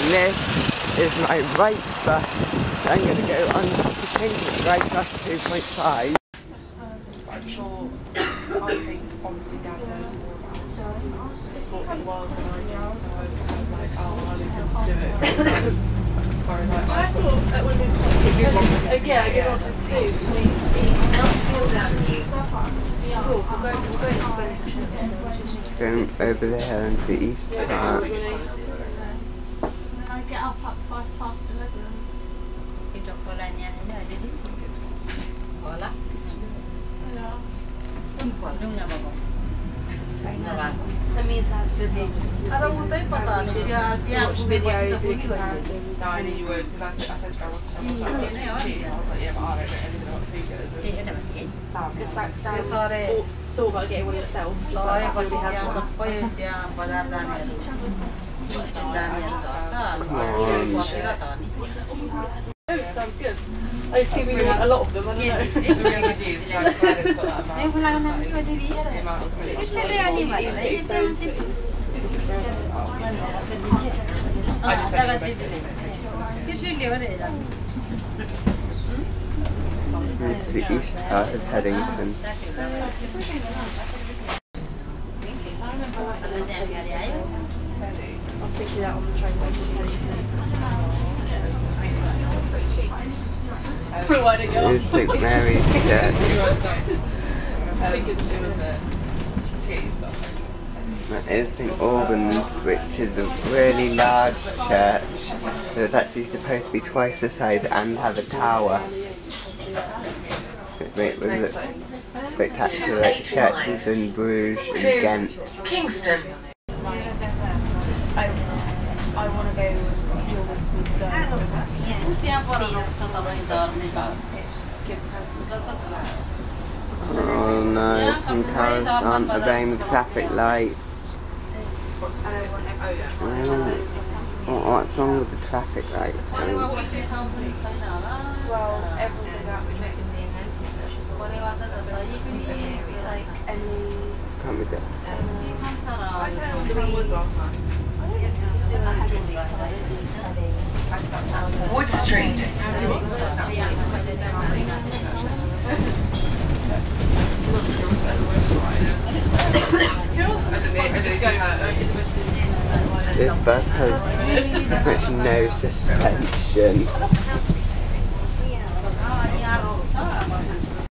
And this is my Wright bus. I'm going to go on to Kingston Wright bus 2.5. Sure, I think honestly Dad knows more about the I it. Thought that would. Going over the hill into the East Park. First first केटा खोलानी आएन अलिअलि होला कुन खोल्नु न you were, because I said, I want to, I was like, yeah, but I don't get anything else figures. Sam, in fact, thought about getting one I assume we want a lot of them, I don't know. it's really the East Park of ayo? I was thinking that on the train. But why don't you It's St Mary's Church. I think it's, it was a Katie's got That is St Albans, which is a really large church. So it's actually supposed to be twice the size and have a tower. It with spectacular churches in Bruges and Ghent. Kingston. I, I want to go with Jill wants me to go. Tiap orang satu orang dormi. Oh no, some cars aren't obeying the traffic lights. And I want Oh yeah. Oh, what's wrong with the traffic lights? Well, everything about me. Like any. Can't be done. I said it was on Woods last night. Wood Street. this bus has pretty much no suspension.